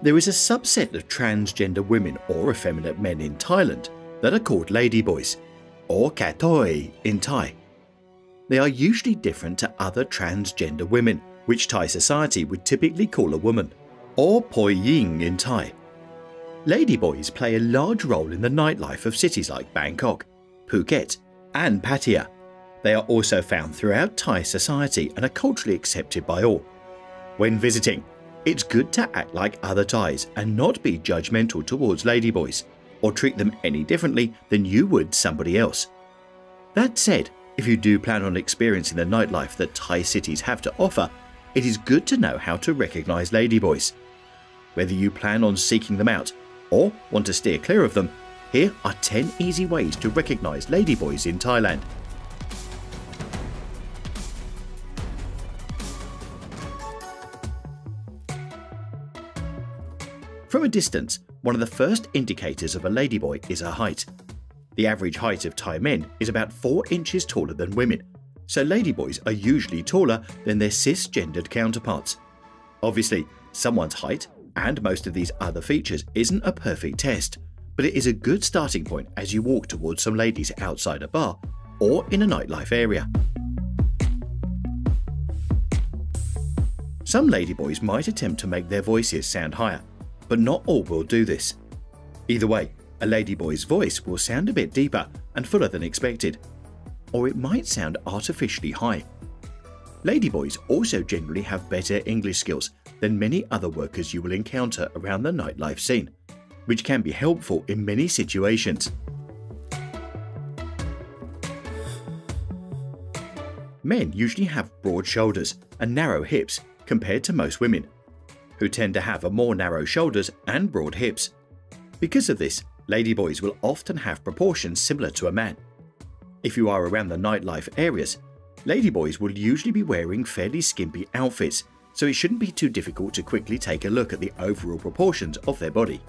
There is a subset of transgender women or effeminate men in Thailand that are called ladyboys, or kathoey in Thai. They are usually different to other transgender women, which Thai society would typically call a woman, or poying in Thai. Ladyboys play a large role in the nightlife of cities like Bangkok, Phuket, and Pattaya. They are also found throughout Thai society and are culturally accepted by all. When visiting, it's good to act like other Thais and not be judgmental towards ladyboys, or treat them any differently than you would somebody else. That said, if you do plan on experiencing the nightlife that Thai cities have to offer, it is good to know how to recognise ladyboys. Whether you plan on seeking them out or want to steer clear of them, here are 10 easy ways to recognise ladyboys in Thailand. From a distance, one of the first indicators of a ladyboy is her height. The average height of Thai men is about 4 inches taller than women, so ladyboys are usually taller than their cisgendered counterparts. Obviously, someone's height and most of these other features isn't a perfect test, but it is a good starting point as you walk towards some ladies outside a bar or in a nightlife area. Some ladyboys might attempt to make their voices sound higher, but not all will do this. Either way, a ladyboy's voice will sound a bit deeper and fuller than expected, or it might sound artificially high. Ladyboys also generally have better English skills than many other workers you will encounter around the nightlife scene, which can be helpful in many situations. Men usually have broad shoulders and narrow hips compared to most women, who tend to have a more narrow shoulders and broad hips. Because of this, ladyboys will often have proportions similar to a man. If you are around the nightlife areas, ladyboys will usually be wearing fairly skimpy outfits, so it shouldn't be too difficult to quickly take a look at the overall proportions of their body.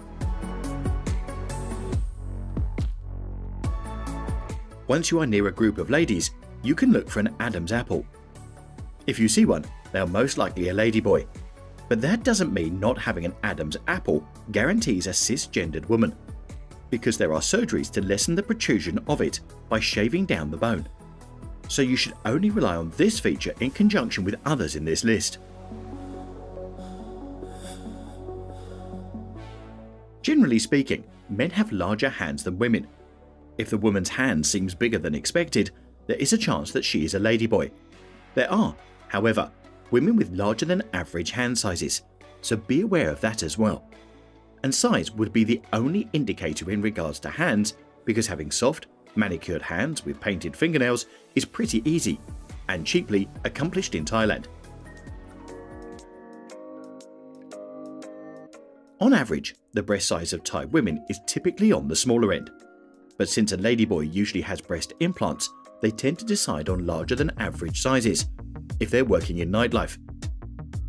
Once you are near a group of ladies, you can look for an Adam's apple. If you see one, they are most likely a ladyboy, but that doesn't mean not having an Adam's apple guarantees a cisgendered woman, because there are surgeries to lessen the protrusion of it by shaving down the bone. So you should only rely on this feature in conjunction with others in this list. Generally speaking, men have larger hands than women. If the woman's hand seems bigger than expected, there is a chance that she is a ladyboy. There are, however, women with larger than average hand sizes, so be aware of that as well. And size would be the only indicator in regards to hands because having soft, manicured hands with painted fingernails is pretty easy and cheaply accomplished in Thailand. On average, the breast size of Thai women is typically on the smaller end. But since a ladyboy usually has breast implants, they tend to decide on larger than average sizes, if they're working in nightlife.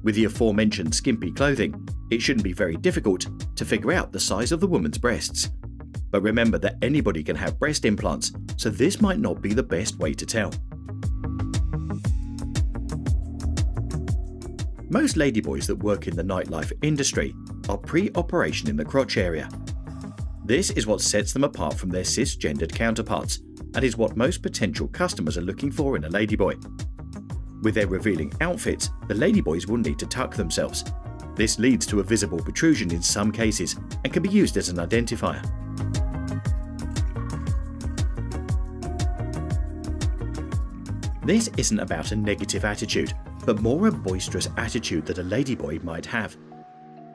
With the aforementioned skimpy clothing, it shouldn't be very difficult to figure out the size of the woman's breasts. But remember that anybody can have breast implants, so this might not be the best way to tell. Most ladyboys that work in the nightlife industry are pre-operation in the crotch area. This is what sets them apart from their cisgendered counterparts and is what most potential customers are looking for in a ladyboy. With their revealing outfits, the ladyboys will need to tuck themselves. This leads to a visible protrusion in some cases and can be used as an identifier. This isn't about a negative attitude, but more a boisterous attitude that a ladyboy might have.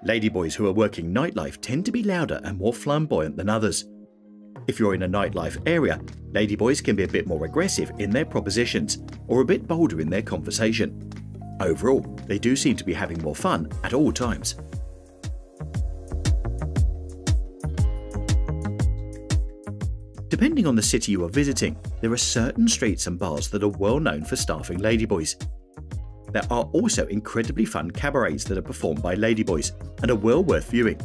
Ladyboys who are working nightlife tend to be louder and more flamboyant than others. If you're in a nightlife area, ladyboys can be a bit more aggressive in their propositions or a bit bolder in their conversation. Overall, they do seem to be having more fun at all times. Depending on the city you are visiting, there are certain streets and bars that are well known for staffing ladyboys. There are also incredibly fun cabarets that are performed by ladyboys and are well worth viewing.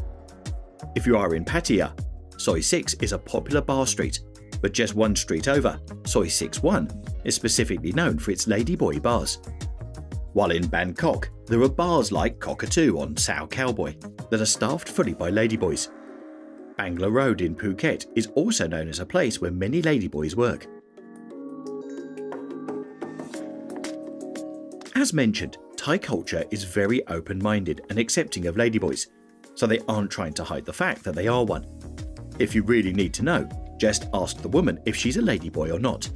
If you are in Pattaya, Soi 6 is a popular bar street, but just one street over, Soi 6 1, is specifically known for its ladyboy bars. While in Bangkok, there are bars like Cockatoo on Soi Cowboy that are staffed fully by ladyboys. Bangla Road in Phuket is also known as a place where many ladyboys work. As mentioned, Thai culture is very open minded and accepting of ladyboys, so they aren't trying to hide the fact that they are one. If you really need to know, just ask the woman if she's a ladyboy or not.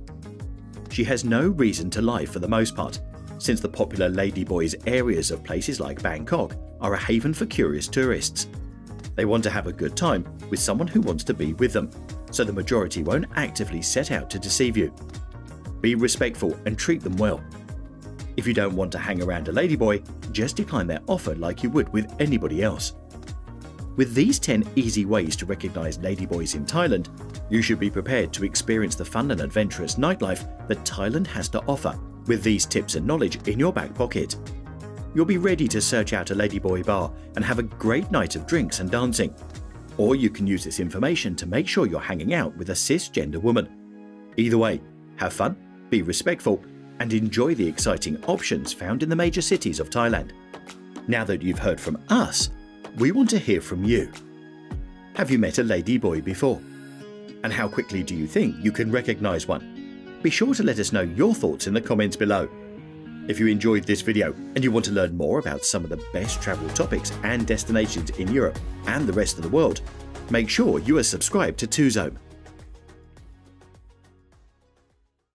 She has no reason to lie for the most part, since the popular ladyboys areas of places like Bangkok are a haven for curious tourists. They want to have a good time with someone who wants to be with them, so the majority won't actively set out to deceive you. Be respectful and treat them well. If you don't want to hang around a ladyboy, just decline their offer like you would with anybody else. With these 10 easy ways to recognize ladyboys in Thailand, you should be prepared to experience the fun and adventurous nightlife that Thailand has to offer with these tips and knowledge in your back pocket. You'll be ready to search out a ladyboy bar and have a great night of drinks and dancing. Or you can use this information to make sure you're hanging out with a cisgender woman. Either way, have fun, be respectful, and enjoy the exciting options found in the major cities of Thailand. Now that you've heard from us, we want to hear from you. Have you met a ladyboy before? And how quickly do you think you can recognize one? Be sure to let us know your thoughts in the comments below. If you enjoyed this video and you want to learn more about some of the best travel topics and destinations in Europe and the rest of the world, make sure you are subscribed to Tozome.